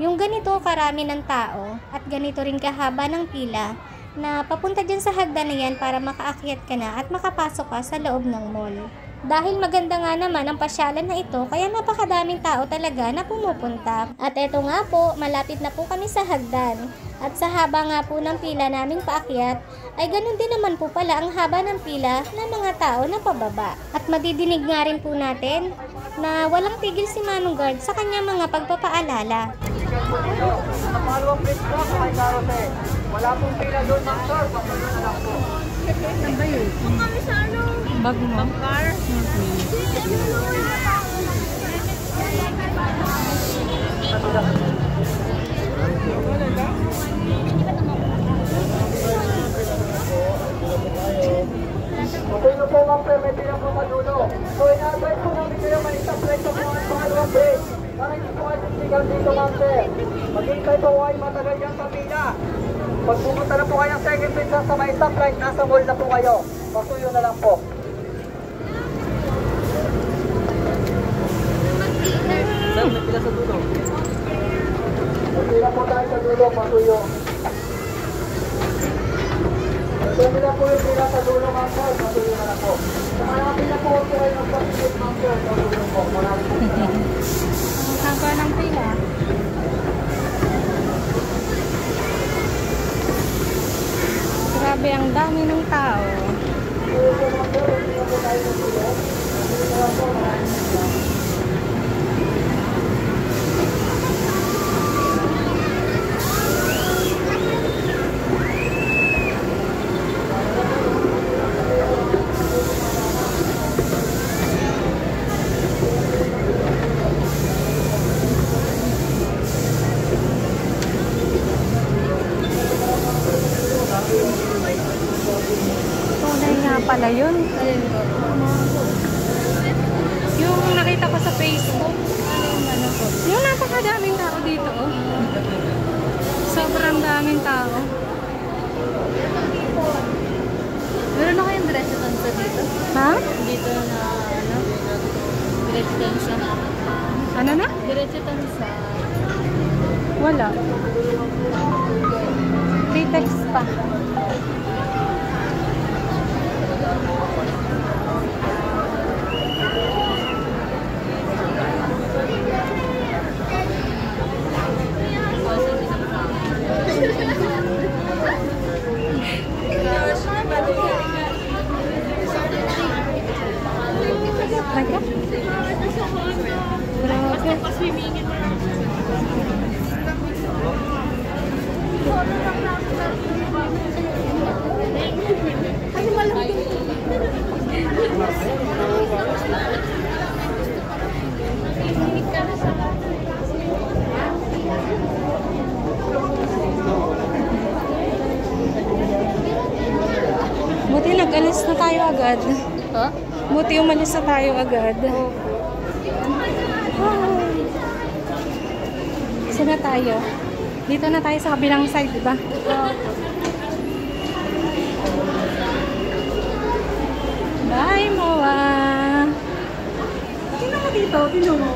Yung ganito karami ng tao at ganito rin kahaba ng pila na papunta dyan sa hagdan na yan para makaakyat ka na at makapasok ka sa loob ng mall. Dahil maganda nga naman ang pasyalan na ito, kaya napakadaming tao talaga na pumupunta. At eto nga po, malapit na po kami sa hagdan. At sa haba nga po ng pila naming paakyat, ay ganun din naman po pala ang haba ng pila ng mga tao na pababa. At madidinig nga rin po natin na walang tigil si Manong Guard sa kanyang mga pagpapaalala. Sa sa. Wala pong pila doon, ma'am sir. Na lang po. Bag mo. Okay Para hindi po kayo titigal dito ma'am sir. Maghintay po kayo matagal yan sa pila. Pag pumunta na po kayo ng second plate sa may plate, nasa mall na po kayo. Pasuyo na lang po. Sir, may pila sa dulo. May pila po tayo sa dulo, pasuyo. So, nila po yung pila sa dulo, ma'am sir. Na lang po. Sa mga pila po, kayo magpasigit, ma'am sir. Patuloy po. Maraming po salamat. Ang haba ng pila. Grabe, ang dami ng tao. Pala yun. Yung nakita ko sa Facebook. Yung napakadaming tao dito. Oh. Sobrang daming tao. Meron na kayong diretso tansa dito? Ha? Dito na ano? Diretso tansa. Ano na? Diretso tansa. Wala. Free text pa. Buti nag-alis na tayo agad. Ha? Buti umalis na tayo agad. Hi. Saan na tayo? Dito na tayo sa kabilang side, di ba? Bye, Moa! Tingnan mo dito, tingnan mo.